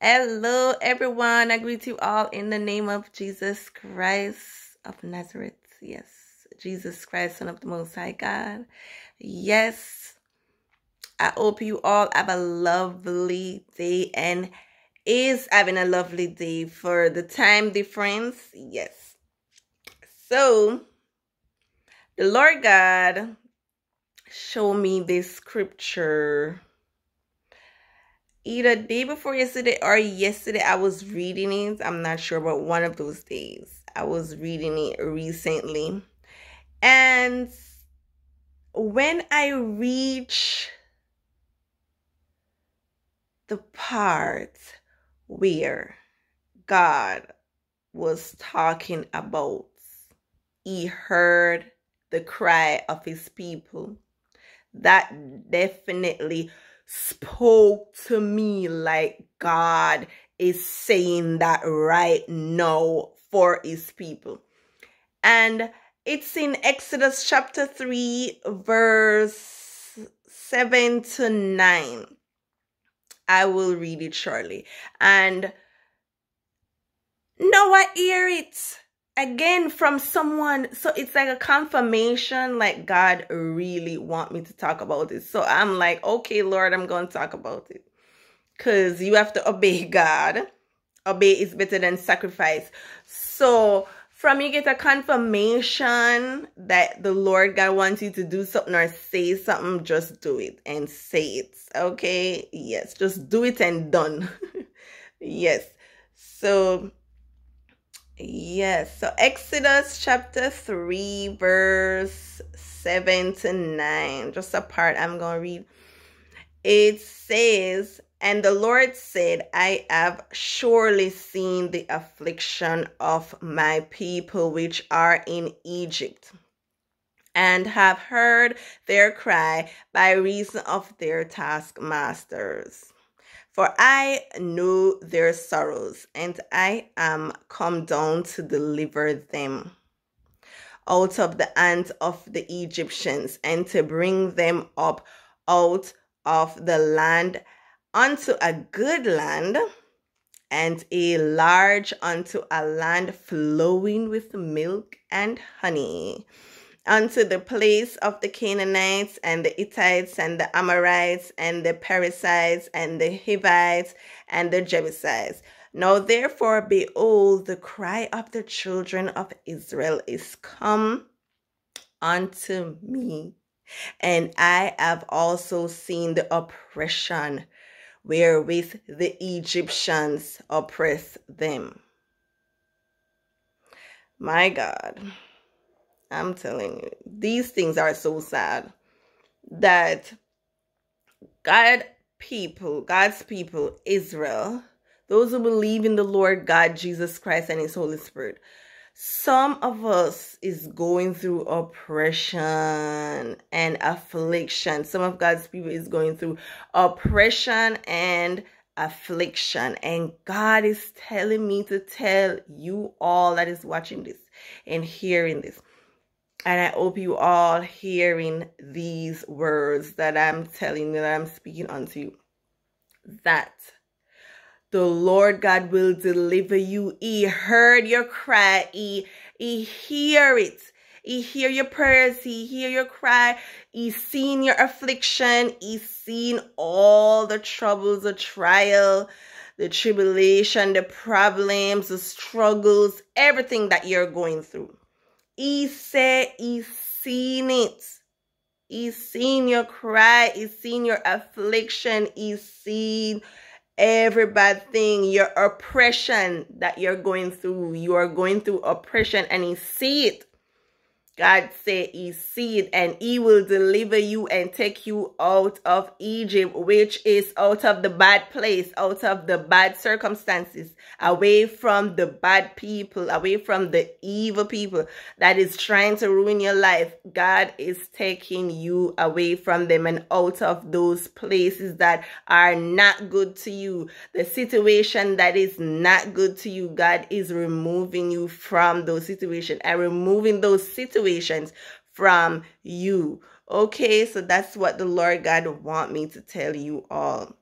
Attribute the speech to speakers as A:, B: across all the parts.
A: Hello, everyone. I greet you all in the name of Jesus Christ of Nazareth. Yes, Jesus Christ, Son of the Most High God. Yes, I hope you all have a lovely day and is having a lovely day for the time difference. Yes. So, the Lord God showed me this scripture either day before yesterday or yesterday I was reading it. I'm not sure, but one of those days I was reading it recently. And when I reach the part where God was talking about, he heard the cry of his people. That definitely spoke to me like God is saying that right now for his people. And it's in Exodus chapter 3, verse 7 to 9. I will read it shortly. And now I hear it again from someone so it's like a confirmation like god really want me to talk about it so i'm like okay lord i'm going to talk about it. Because you have to obey god. Obey is better than sacrifice. So from you get a confirmation that the lord god wants you to do something or say something just do it and say it okay? Yes just do it and done. Yes. So Yes, so Exodus chapter 3, verse 7 to 9, just a part I'm going to read. It says, And the Lord said, I have surely seen the affliction of my people which are in Egypt, and have heard their cry by reason of their taskmasters for I know their sorrows, and I am come down to deliver them out of the hands of the Egyptians, and to bring them up out of the land unto a good land, and a large unto a land flowing with milk and honey unto the place of the Canaanites and the Hittites and the Amorites and the Perizzites and the Hivites and the Jebusites. Now therefore, behold, the cry of the children of Israel is come unto me, and I have also seen the oppression wherewith the Egyptians oppress them. My God. I'm telling you, these things are so sad that God people, God's people, Israel, those who believe in the Lord God, Jesus Christ, and His Holy Spirit, some of us is going through oppression and affliction. Some of God's people is going through oppression and affliction. And God is telling me to tell you all that is watching this and hearing this and I hope you all hearing these words that I'm telling you, that I'm speaking unto you. That the Lord God will deliver you. He heard your cry. He, he hear it. He hear your prayers. He hear your cry. He seen your affliction. He seen all the troubles, the trial, the tribulation, the problems, the struggles, everything that you're going through. He said he's seen it. He's seen your cry. He's seen your affliction. He's seen every bad thing, your oppression that you're going through. You are going through oppression and he see it. God said he see it and he will deliver you and take you out of Egypt, which is out of the bad place, out of the bad circumstances, away from the bad people, away from the evil people that is trying to ruin your life. God is taking you away from them and out of those places that are not good to you. The situation that is not good to you, God is removing you from those situations and removing those situations situations from you. Okay, so that's what the Lord God want me to tell you all.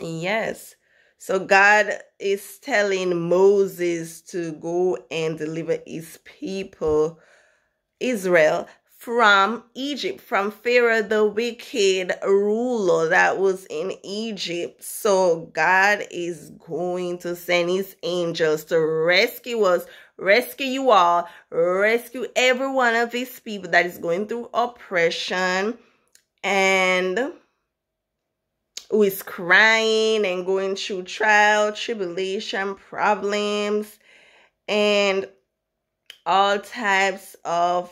A: Yes. So God is telling Moses to go and deliver his people, Israel, from Egypt, from Pharaoh, the wicked ruler that was in Egypt. So God is going to send his angels to rescue us, rescue you all, rescue every one of his people that is going through oppression and who is crying and going through trial, tribulation, problems, and all types of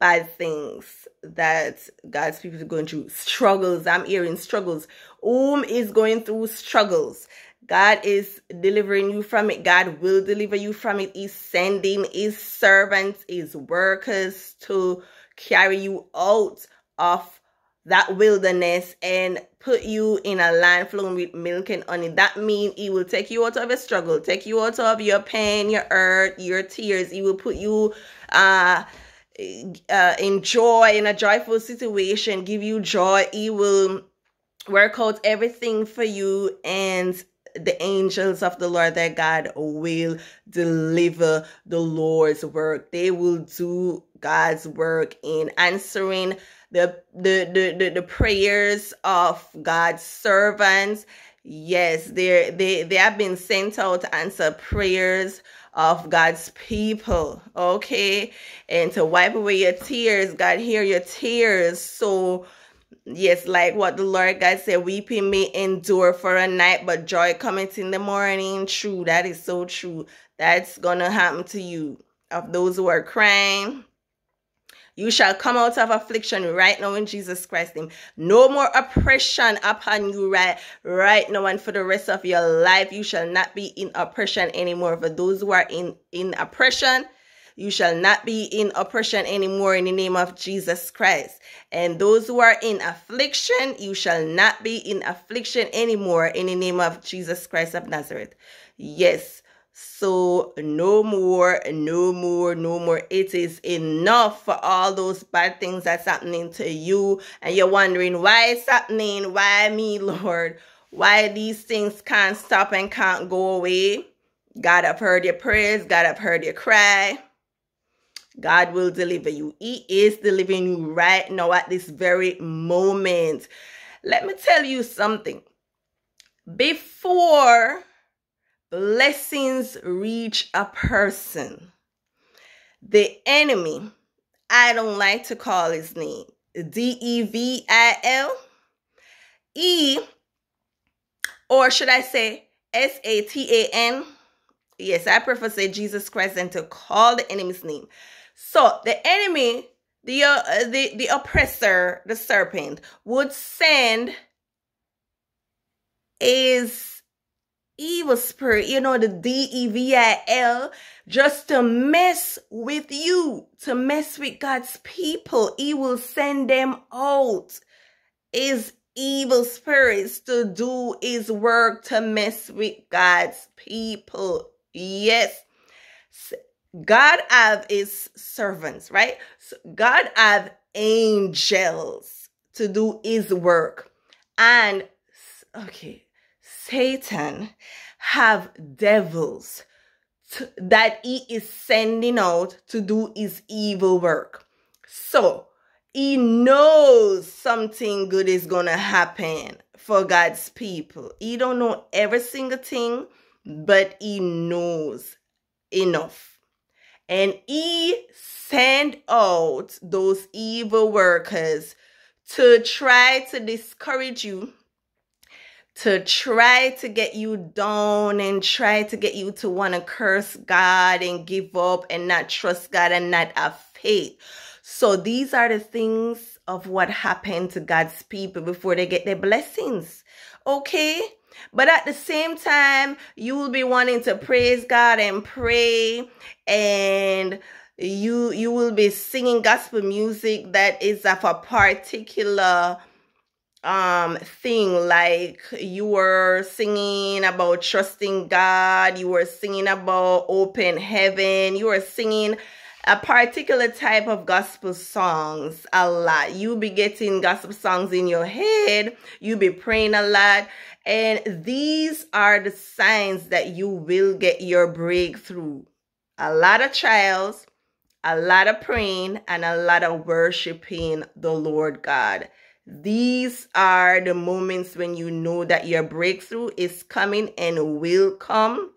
A: bad things that God's people are going through. Struggles. I'm hearing struggles. Whom is going through struggles. God is delivering you from it. God will deliver you from it. He's sending his servants, his workers to carry you out of that wilderness and put you in a land flowing with milk and honey. That means he will take you out of your struggle, take you out of your pain, your hurt, your tears. He will put you uh uh, enjoy in a joyful situation, give you joy. He will work out everything for you, and the angels of the Lord their God will deliver the Lord's work. They will do God's work in answering the the the, the, the prayers of God's servants. Yes, they they they have been sent out to answer prayers of God's people, okay? And to wipe away your tears, God hear your tears. So yes, like what the Lord God said, weeping may endure for a night, but joy cometh in the morning. True, that is so true. That's gonna happen to you. Of those who are crying, you shall come out of affliction right now in Jesus Christ's name. No more oppression upon you right, right now and for the rest of your life. You shall not be in oppression anymore. For those who are in, in oppression, you shall not be in oppression anymore in the name of Jesus Christ. And those who are in affliction, you shall not be in affliction anymore in the name of Jesus Christ of Nazareth. Yes. So no more, no more, no more. It is enough for all those bad things that's happening to you. And you're wondering why it's happening. Why me, Lord? Why these things can't stop and can't go away? God have heard your prayers. God have heard your cry. God will deliver you. He is delivering you right now at this very moment. Let me tell you something. Before blessings reach a person, the enemy, I don't like to call his name, D E V I L E, or should I say S A T A N? Yes, I prefer to say Jesus Christ than to call the enemy's name. So the enemy, the uh, the the oppressor, the serpent, would send is evil spirit, you know, the D E V I L, just to mess with you, to mess with God's people. He will send them out. His evil spirits to do his work to mess with God's people. Yes. God have his servants, right? God have angels to do his work. And okay, Satan have devils to, that he is sending out to do his evil work. So he knows something good is gonna happen for God's people. He don't know every single thing, but he knows enough. And he send out those evil workers to try to discourage you to try to get you down and try to get you to want to curse God and give up and not trust God and not have faith. So these are the things of what happened to God's people before they get their blessings. Okay? But at the same time, you will be wanting to praise God and pray and you you will be singing gospel music that is of a particular um thing like you were singing about trusting God, you were singing about open heaven, you were singing a particular type of gospel songs a lot. You'll be getting gospel songs in your head. You'll be praying a lot. And these are the signs that you will get your breakthrough. A lot of trials, a lot of praying, and a lot of worshiping the Lord God. These are the moments when you know that your breakthrough is coming and will come.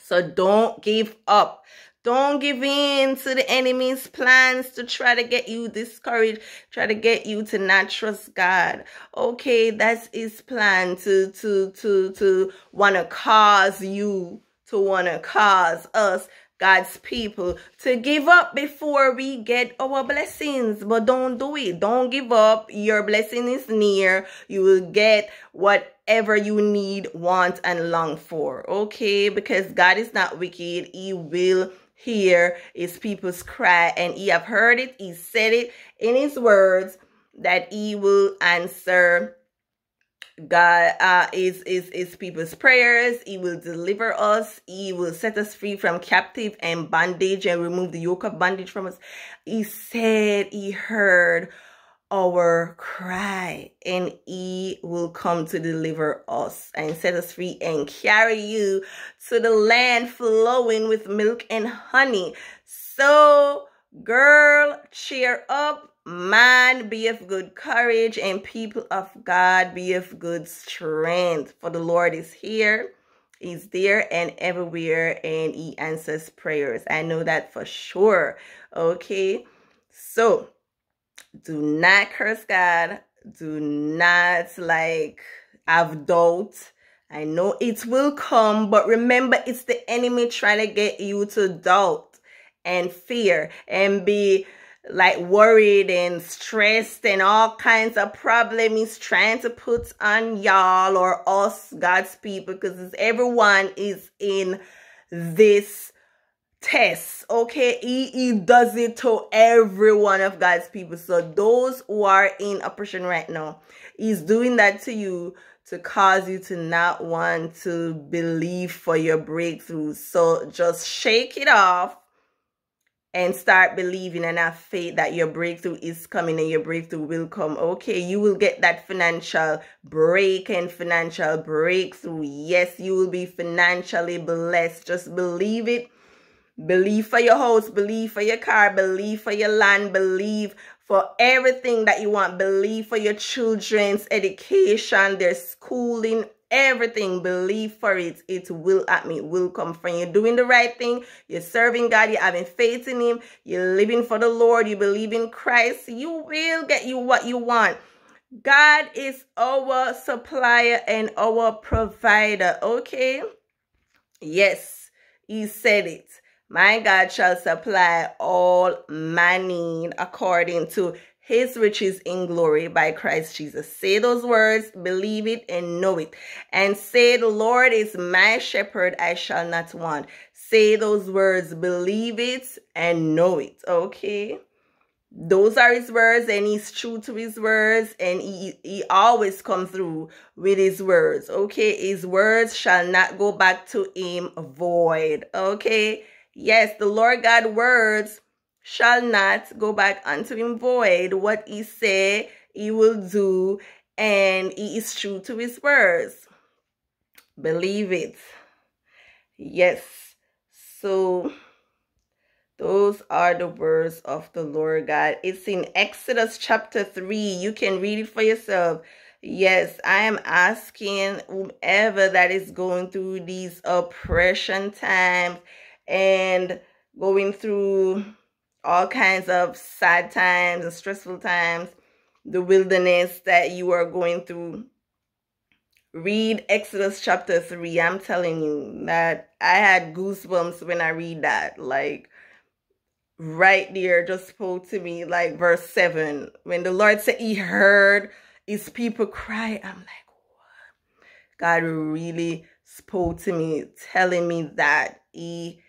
A: So don't give up. Don't give in to the enemy's plans to try to get you discouraged, try to get you to not trust God. Okay, that's his plan to to to to want to cause you to want to cause us God's people to give up before we get our blessings. But don't do it. Don't give up. Your blessing is near. You will get whatever you need, want, and long for. Okay? Because God is not wicked. He will hear his people's cry. And he have heard it. He said it in his words that he will answer God uh, is is is people's prayers. He will deliver us. He will set us free from captive and bondage and remove the yoke of bondage from us. He said he heard our cry and he will come to deliver us and set us free and carry you to the land flowing with milk and honey. So, girl, cheer up Man, be of good courage, and people of God, be of good strength. For the Lord is here, He's there and everywhere, and He answers prayers. I know that for sure. Okay, so do not curse God, do not like have doubt. I know it will come, but remember, it's the enemy trying to get you to doubt and fear and be like worried and stressed and all kinds of problems trying to put on y'all or us God's people because everyone is in this test okay? He, he does it to every one of God's people. So those who are in oppression right now he's doing that to you to cause you to not want to believe for your breakthrough. So just shake it off and start believing and have faith that your breakthrough is coming and your breakthrough will come. Okay, you will get that financial break and financial breakthrough. Yes, you will be financially blessed. Just believe it. Believe for your house, believe for your car, believe for your land, believe for everything that you want. Believe for your children's education, their schooling, everything believe for it. It will at me will come from you. Doing the right thing. You're serving god. You're having faith in him. You're living for the lord. You believe in christ. You will get you what you want. God is our supplier and our provider. Okay? Yes he said it. My god shall supply all my need according to his riches in glory by Christ Jesus. Say those words, believe it, and know it. And say, The Lord is my shepherd, I shall not want. Say those words, believe it, and know it. Okay? Those are his words, and he's true to his words, and he, he always comes through with his words. Okay? His words shall not go back to him void. Okay? Yes, the Lord God words shall not go back unto him void. What he say, he will do, and he is true to his words. Believe it. Yes. So those are the words of the Lord God. It's in Exodus chapter 3. You can read it for yourself. Yes, I am asking whomever that is going through these oppression times and going through all kinds of sad times and stressful times, the wilderness that you are going through. Read Exodus chapter 3. I'm telling you that I had goosebumps when I read that. Like, right there just spoke to me, like verse 7. When the Lord said he heard his people cry, I'm like, what? God really spoke to me, telling me that he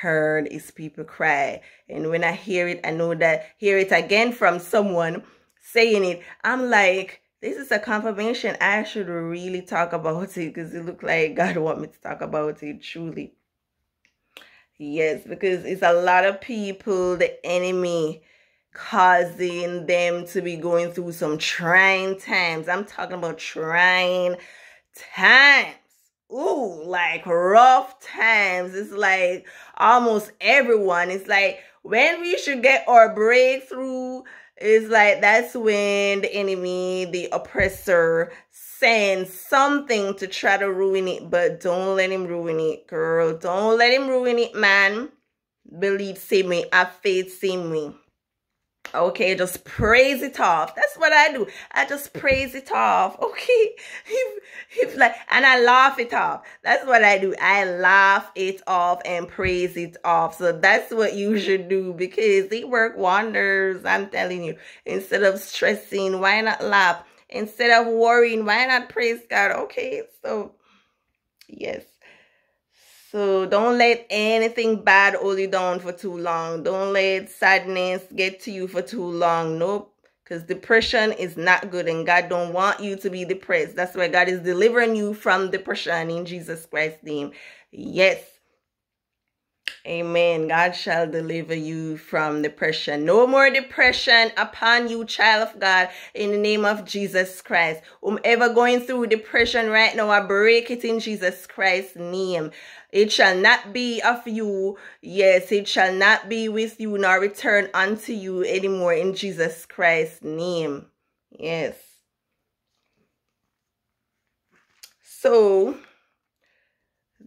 A: heard his people cry. And when I hear it, I know that hear it again from someone saying it. I'm like, this is a confirmation. I should really talk about it because it looked like God want me to talk about it truly. Yes, because it's a lot of people, the enemy causing them to be going through some trying times. I'm talking about trying times. Ooh, like rough times. It's like almost everyone. It's like when we should get our breakthrough, it's like that's when the enemy, the oppressor, sends something to try to ruin it, but don't let him ruin it, girl. Don't let him ruin it, man. Believe same way, have faith see way. Okay, just praise it off. That's what I do. I just praise it off. Okay. If, if like and I laugh it off. That's what I do. I laugh it off and praise it off. So that's what you should do because they work wonders. I'm telling you. Instead of stressing, why not laugh? Instead of worrying, why not praise God? Okay, so yes. So don't let anything bad hold you down for too long. Don't let sadness get to you for too long. Nope. Because depression is not good and God don't want you to be depressed. That's why God is delivering you from depression in Jesus Christ's name. Yes. Amen. God shall deliver you from depression. No more depression upon you, child of God, in the name of Jesus Christ. Whomever going through depression right now, I break it in Jesus Christ's name. It shall not be of you. Yes, it shall not be with you nor return unto you anymore in Jesus Christ's name. Yes. So,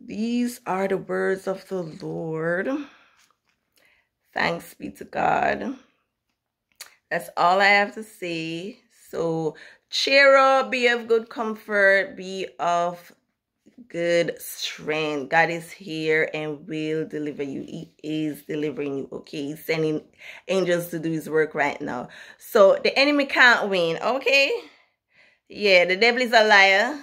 A: these are the words of the Lord. Thanks be to God. That's all I have to say. So, cheer up, be of good comfort, be of good strength. God is here and will deliver you. He is delivering you. Okay, he's sending angels to do his work right now. So the enemy can't win. Okay. Yeah, the devil is a liar.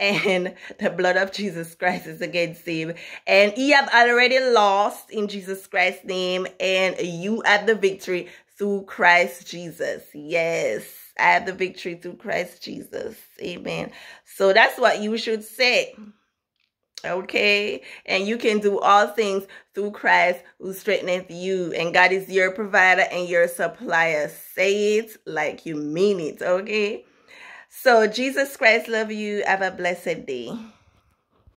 A: And the blood of Jesus Christ is against him. And he have already lost in Jesus Christ's name. And you have the victory through Christ Jesus. Yes. I have the victory through Christ Jesus. Amen. So that's what you should say. Okay. And you can do all things through Christ who strengtheneth you. And God is your provider and your supplier. Say it like you mean it. Okay. So Jesus Christ love you. Have a blessed day.